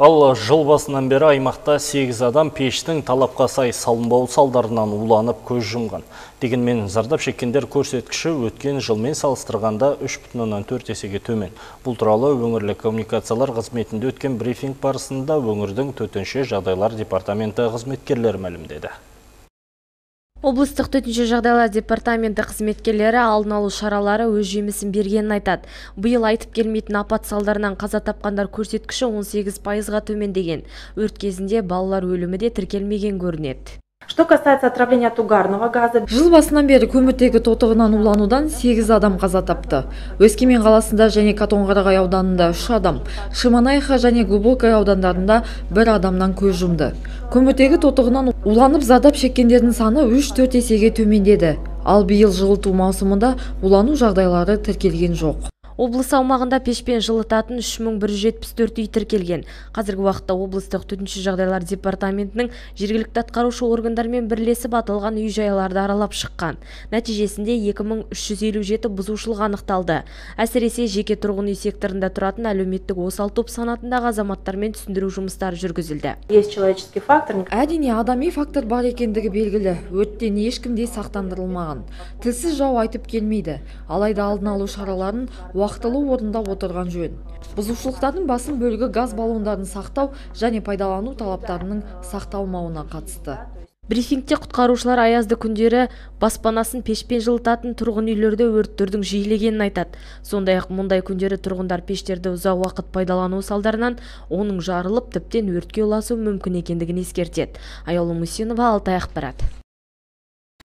Ал жыл басынан бері аймақта 8 адам пештің талапқа сай салынбау салдарынан уланып көз жұмған. Дегенмен зардап шеккендер көрсеткіші өткен жылмен салыстырғанда 3,4 есеге төмен. Бұл туралы өңірлік коммуникациялар қызметінде өткен брифинг барысында өңірдің төтенше жағдайлар департаменті қызметкерлері мәлімдеді. Облыстық төтенше жағдайлар департаменті қызметкерлері алдын алу шаралары өз жемісін бергенін айтады. Биыл айтып келмейтін апат салдарынан қаза тапқандар көрсеткіші 18 пайызға төмендеген. Өрт кезінде балалар өлімі де тіркелмеген көрінеді. Что касается отравления от угарного газа, Жыл басынан бері көміртегі тотығынан уланудан 8 адам қаза тапты. Өскемен қаласында және Катонқарағай ауданында 3 адам, Шиманайха және Глубокое аудандарында 1 адамнан көз жұмды. Көміртегі тотығынан уланып зардап шеккендердің саны 3-4 есеге төмендеді. Ал биыл жылыту маусымында улану жағдайлары тіркелген жоқ облыс аумағында пешпен жылытатын 3174 үй тіркелген. Қазіргі уақытта облыстық төтенше жағдайлар департаментінің жергілікті атқарушы органдармен бірлесіп аталған үй жайларды аралап шыққан. Нәтижесінде 2357 бұзушылық анықталды. Әсіресе жеке тұрғын үй секторында тұратын әлеуметтік осал топ санатындағы азаматтармен түсіндіру жұмыстары жүргізілді. Есть человеческий фактор. әрине адами фактор бар екендігі белгілі. Өрттен ешкім де сақтандырылмаған. Тілсіз жау айтып келмейді. Алайда алдын алу шараларын уақытылы орындап отырған жөн. Бұзушылықтардың басым бөлігі газ баллондарын сақтау және пайдалану талаптарының сақталмауына қатысты. Брифингте құтқарушылар аязды күндері баспанасын пешпен жылытатын тұрғын үйлерде өрттердің жиілегенін айтады. Сондай ақ мұндай күндері тұрғындар пештерді ұзақ уақыт пайдалану салдарынан оның жарылып тіптен өртке ұласуы мүмкін екендігін ескертеді. Аяулым мұсинова алтай ақпарат.